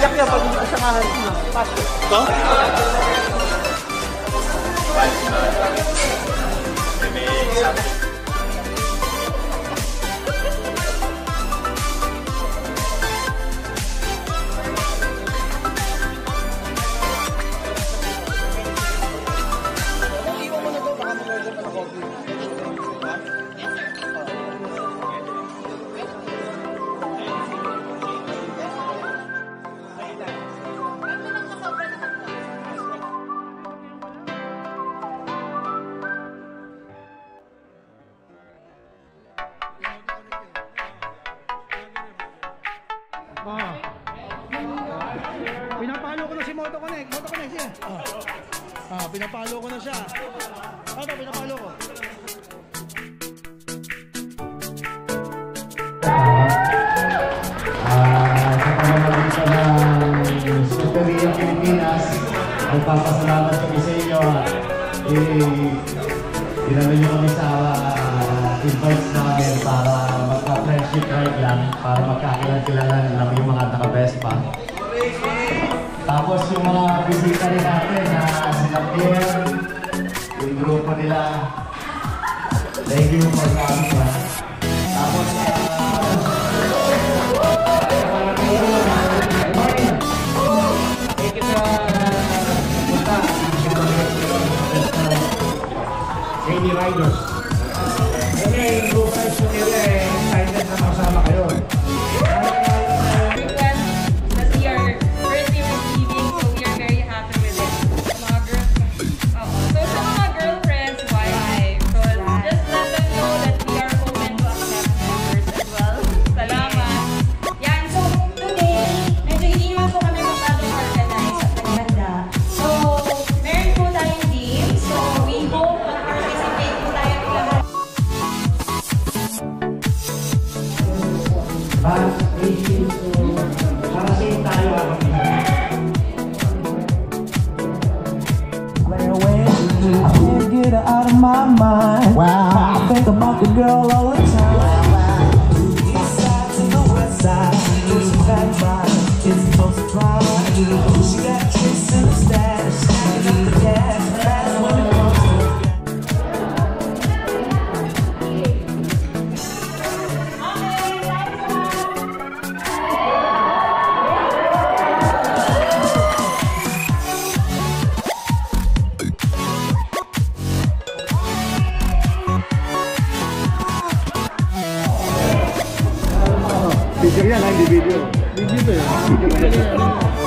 Iyak yan pag hindi ko siya kahan. Pass. Ito? Iwan mo pinapalo ko na siya. Ano, pinapalo ko. Ah, pamamagitan ng Pilipinas, magpapasalamat kami sa inyo at dinala niyo kami sa uh, invites namin para magka-friendship ride lang, para magkakilala-kilala lang yung mga naka-Vespa. Tapos yung mga bisita rin natin na sila Pierre, yung grupo nila, thank you for coming. Can't get her out of my mind. Wow. I think about the girl all the time. East side to the west side. She's got. It's supposed to. She got di video. Di video ya.